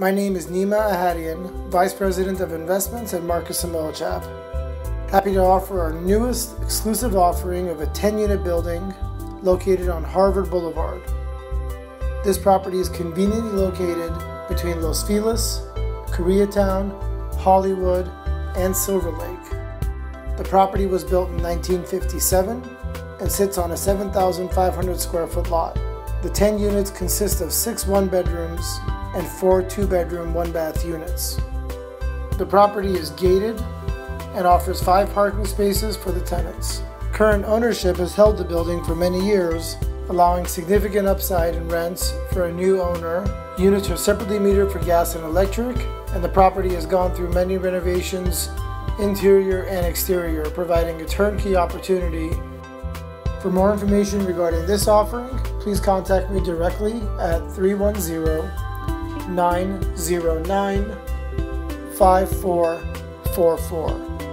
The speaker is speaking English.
My name is Neema Ahadian, Vice President of Investments at Marcus & Millichap. Happy to offer our newest exclusive offering of a 10-unit building located on Harvard Boulevard. This property is conveniently located between Los Feliz, Koreatown, Hollywood, and Silver Lake. The property was built in 1957 and sits on a 7,500 square foot lot. The 10 units consist of six one bedrooms and four two bedroom, one bath units. The property is gated and offers five parking spaces for the tenants. Current ownership has held the building for many years, allowing significant upside in rents for a new owner. Units are separately metered for gas and electric, and the property has gone through many renovations interior and exterior, providing a turnkey opportunity. For more information regarding this offering, please contact me directly at 310 909 5444.